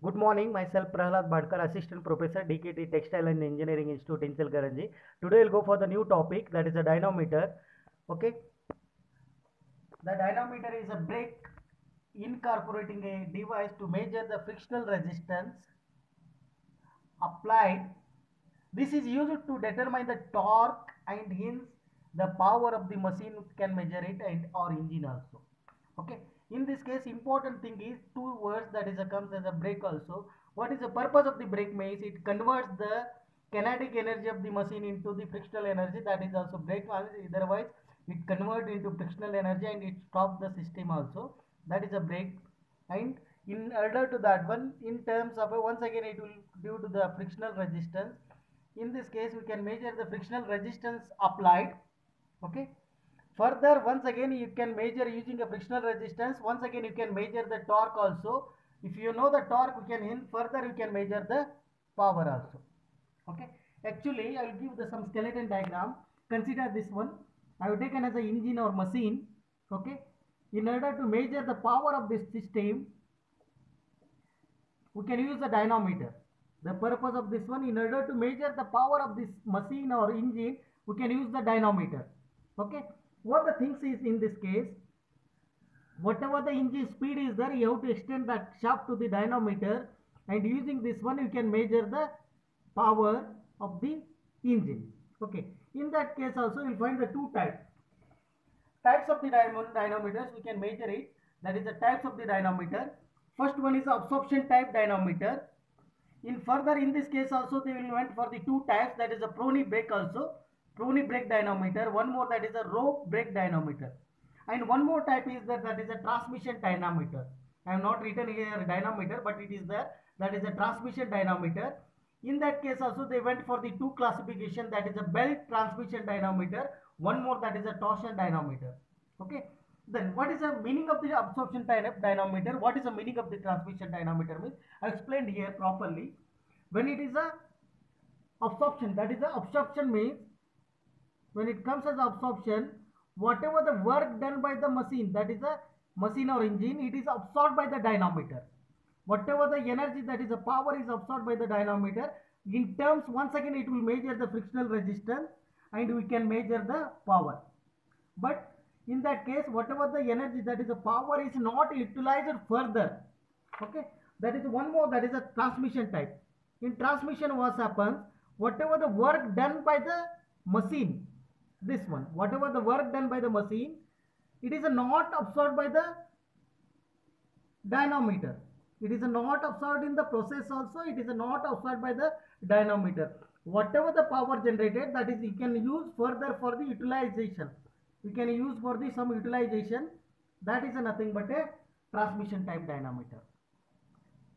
Good morning, myself Prahalad Badkar, Assistant Professor, DKT Textile and Engineering Institute in Ichalkaranji. Today we'll go for the new topic that is a dynamometer. Okay. The dynamometer is a brake incorporating a device to measure the frictional resistance applied. This is used to determine the torque and hence the power of the machine can measure it and or engine also. Okay. In this case, important thing is two words that is a comes as a brake also. What is the purpose of the brake means it converts the kinetic energy of the machine into the frictional energy that is also brake otherwise it convert into frictional energy and it stop the system also. That is a brake and in order to that one in terms of a, once again it will due to the frictional resistance in this case we can measure the frictional resistance applied. Okay further once again you can measure using a frictional resistance. Once again you can measure the torque also. If you know the torque you can further you can measure the power also. Okay? Actually i will give the some skeleton diagram. Consider this one. I have taken as a engine or machine. Okay? In order to measure the power of this system we can use the dynamometer. The purpose of this one in order to measure the power of this machine or engine we can use the dynamometer. Okay what the things is in this case. Whatever the engine speed is there you have to extend that shaft to the dynamometer. And using this one you can measure the power of the engine. Okay. In that case also you'll find the two types. Types of the dynamo- dynamometers we can measure it. That is the types of the dynamometer. First one is the absorption type dynamometer. In further in this case also they will went for the two types. That is a prony brake also prony brake dynamometer. One more that is a rope brake dynamometer. And one more type is that that is a transmission dynamometer. I have not written here dynamometer but it is there that is a transmission dynamometer. In that case also they went for the two classification that is a belt transmission dynamometer one more that is a torsion dynamometer. Okay? Then what is the meaning of the absorption dynamometer? What is the meaning of the transmission dynamometer means i explained here properly. When it is a absorption that is a absorption means when it comes as absorption whatever the work done by the machine that is a machine or engine it is absorbed by the dynamometer. Whatever the energy that is a power is absorbed by the dynamometer. In terms once again it will measure the frictional resistance and we can measure the power. But in that case whatever the energy that is the power is not utilized further. Okay? That is one more that is a transmission type. In transmission what happens? Whatever the work done by the machine this one. Whatever the work done by the machine it is not absorbed by the dynamometer. It is not absorbed in the process also it is not absorbed by the dynamometer. Whatever the power generated that is you can use further for the utilization. You can use for the some utilization. That is nothing but a transmission type dynamometer.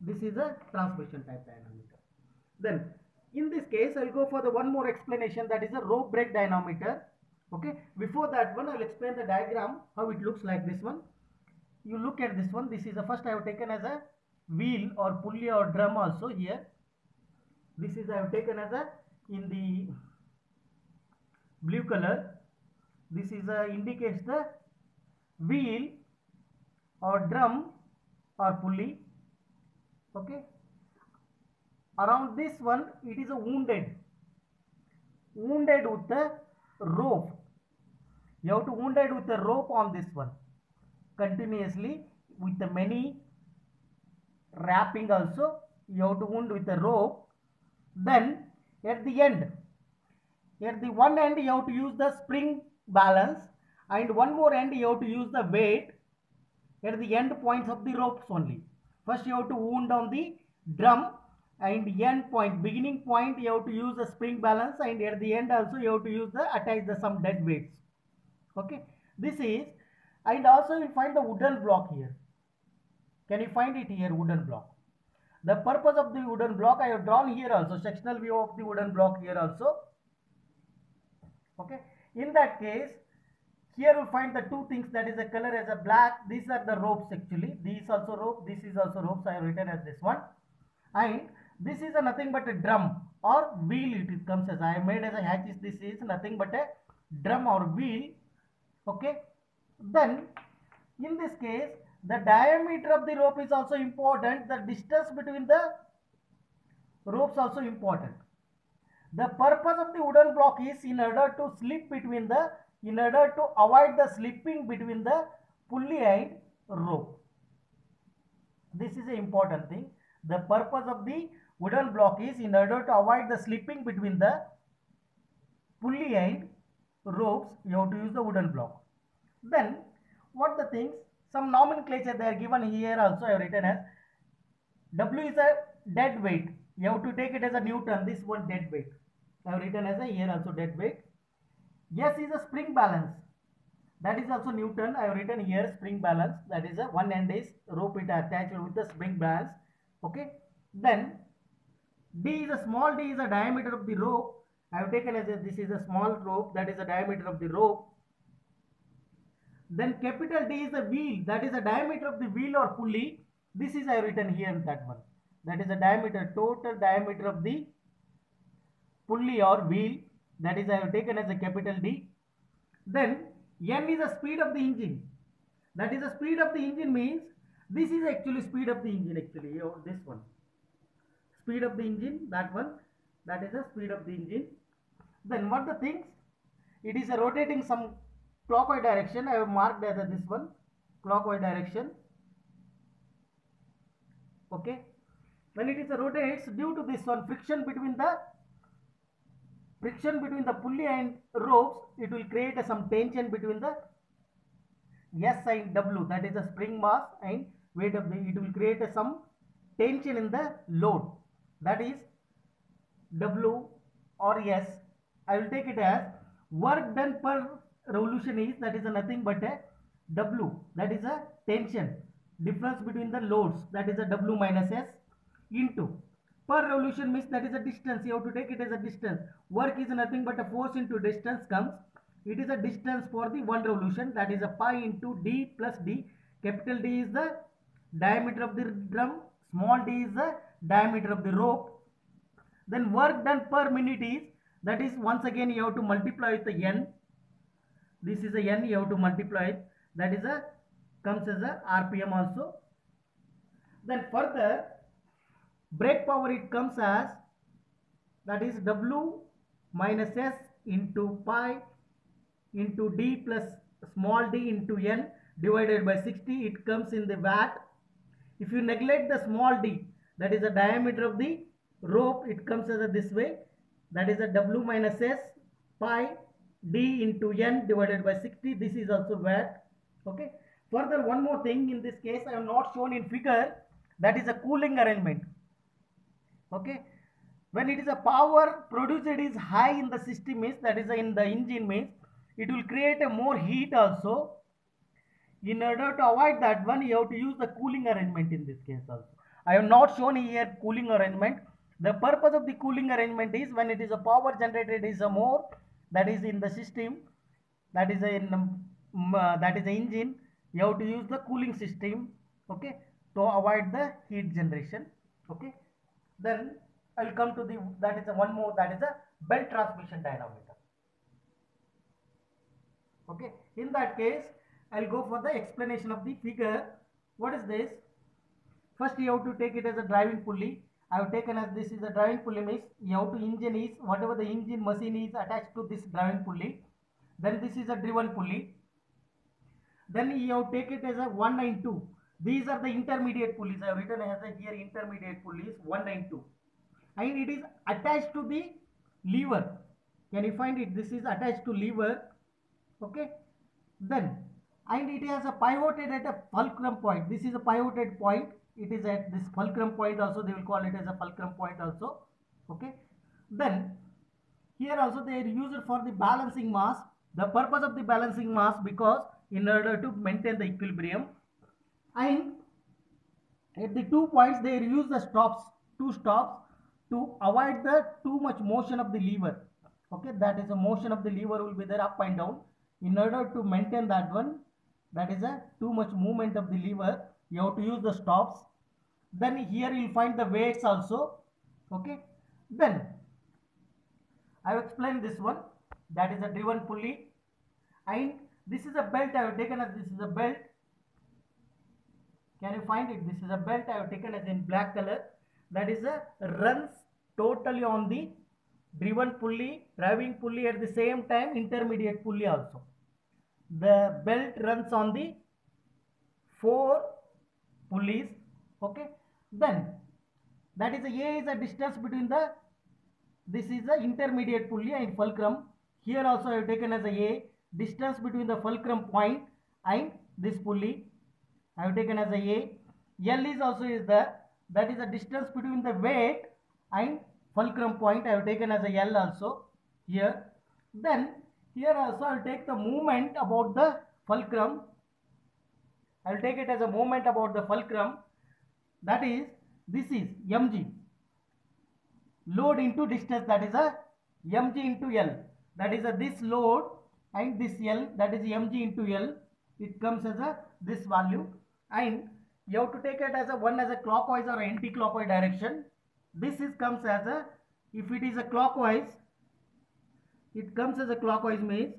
This is a transmission type dynamometer. Then in this case i'll go for the one more explanation that is a rope brake dynamometer. Okay before that one i'll explain the diagram how it looks like this one. You look at this one this is the first i have taken as a wheel or pulley or drum also here. This is i have taken as a in the blue color. This is a indicates the wheel or drum or pulley. Okay around this one it is a wounded. Wounded with the rope. You have to wounded with the rope on this one. Continuously with the many wrapping also you have to wound with the rope. Then at the end at the one end you have to use the spring balance and one more end you have to use the weight at the end points of the ropes only. First you have to wound on the drum and end point beginning point you have to use the spring balance and at the end also you have to use the attach the some dead weights. Okay? This is and also you find the wooden block here. Can you find it here wooden block? The purpose of the wooden block i have drawn here also sectional view of the wooden block here also. Okay? In that case here you find the two things that is a color as a black these are the ropes actually. These also rope this is also ropes i have written as this one. And this is a nothing but a drum or wheel it comes as. I made as a hatches this is nothing but a drum or wheel. Okay? Then in this case the diameter of the rope is also important. The distance between the ropes also important. The purpose of the wooden block is in order to slip between the in order to avoid the slipping between the pulley and rope. This is an important thing. The purpose of the wooden block is in order to avoid the slipping between the pulley and ropes you have to use the wooden block. Then what the things? Some nomenclature they are given here also I have written as W is a dead weight. You have to take it as a Newton this one dead weight. I have written as a here also dead weight. S is a spring balance. That is also Newton. I have written here spring balance. That is a one end is rope it attached with the spring balance. Okay? Then D is a small d is a diameter of the rope. I have taken as a, this is a small rope that is the diameter of the rope. Then capital D is the wheel that is the diameter of the wheel or pulley. This is I have written here in that one. That is the diameter total diameter of the pulley or wheel. That is I have taken as a capital D. Then N is the speed of the engine. That is the speed of the engine means this is actually speed of the engine actually or this one speed of the engine that one. That is the speed of the engine. Then what the things it is a rotating some clockwise direction. I have marked as this one clockwise direction. Okay. When it is a rotates due to this one friction between the friction between the pulley and ropes it will create some tension between the S and W that is the spring mass and weight of the it will create some tension in the load that is W or S. I will take it as work done per revolution is that is nothing but a W. That is a tension. Difference between the loads that is a W minus S into. Per revolution means that is a distance. You have to take it as a distance. Work is nothing but a force into distance comes. It is a distance for the one revolution. That is a pi into d plus d. Capital D is the diameter of the drum. Small d is the diameter of the rope. Then work done per minute is that is once again you have to multiply with the n. This is a n you have to multiply. It that is a comes as a rpm also. Then further brake power it comes as that is w minus s into pi into d plus small d into n divided by 60 it comes in the watt if you neglect the small d that is the diameter of the rope. It comes as a this way. That is a w minus s pi d into n divided by 60 this is also watt okay. Further one more thing. In this case i have not shown in figure. That is a cooling arrangement. Okay. When it is a power produced is high in the system means that is in the engine means it will create a more heat also. In order to avoid that one you have to use the cooling arrangement in this case also i have not shown here cooling arrangement. The purpose of the cooling arrangement is when it is a power generated is a more that is in the system that is in um, uh, that is the engine. You have to use the cooling system okay to avoid the heat generation okay. Then i'll come to the that is a one more that is a belt transmission dynamometer okay. In that case i'll go for the explanation of the figure. What is this first you have to take it as a driving pulley. I have taken as this is a driving pulley means you have to engine is whatever the engine machine is attached to this driving pulley. Then this is a driven pulley. Then you have to take it as a 192. these are the intermediate pulleys. I have written as a here intermediate pulleys 192. and 2 and it is attached to the lever. Can you find it? This is attached to lever. Okay? Then and it has a pivoted at a fulcrum point. This is a pivoted point it is at this fulcrum point also they will call it as a fulcrum point also okay? Then here also they are used for the balancing mass the purpose of the balancing mass because in order to maintain the equilibrium and at the two points they use the stops two stops to avoid the too much motion of the lever okay? That is a motion of the lever will be there up and down. In order to maintain that one that is a too much movement of the lever you have to use the stops. Then here you will find the weights also. Okay? Then I have explained this one. That is a driven pulley. And this is a belt I have taken as this is a belt. Can you find it? This is a belt i have taken as in black color. That is a runs totally on the driven pulley driving pulley at the same time intermediate pulley also. The belt runs on the four pulleys okay then that is a a is a distance between the this is the intermediate pulley and fulcrum here also i have taken as a a distance between the fulcrum point and this pulley i have taken as a a l is also is the that is the distance between the weight and fulcrum point i have taken as a l also here then here also i will take the movement about the fulcrum I will take it as a moment about the fulcrum. That is this is mg load into distance that is a mg into L. That is a this load and this L that is mg into L. It comes as a this value. And you have to take it as a one as a clockwise or anti-clockwise direction. This is comes as a if it is a clockwise it comes as a clockwise means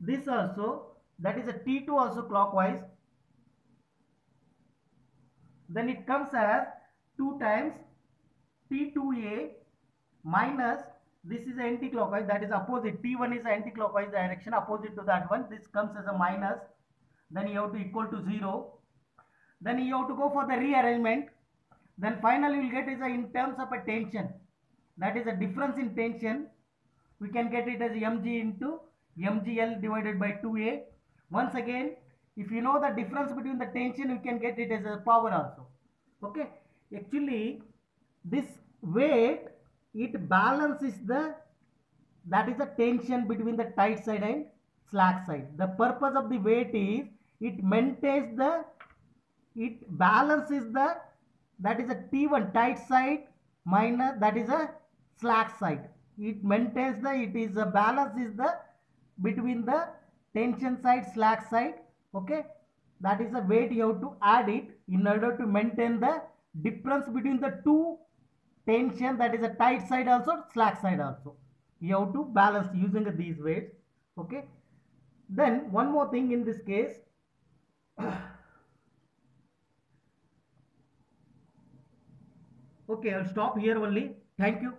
this also that is a T2 also clockwise then it comes as 2 times T2A minus this is anti-clockwise that is opposite. T1 is anti-clockwise direction opposite to that one. This comes as a minus. Then you have to equal to 0 then you have to go for the rearrangement. Then finally you will get is a, in terms of a tension. That is a difference in tension. We can get it as mg into mgl divided by 2a once again if you know the difference between the tension you can get it as a power also. Okay? Actually this weight it balances the that is the tension between the tight side and slack side. The purpose of the weight is it maintains the it balances the that is a t1 tight side minus that is a slack side. It maintains the it is uh, a balance is the between the tension side slack side okay? That is the weight you have to add it in order to maintain the difference between the two tension that is a tight side also slack side also. You have to balance using these weights. Okay? Then one more thing in this case. Okay i'll stop here only. Thank you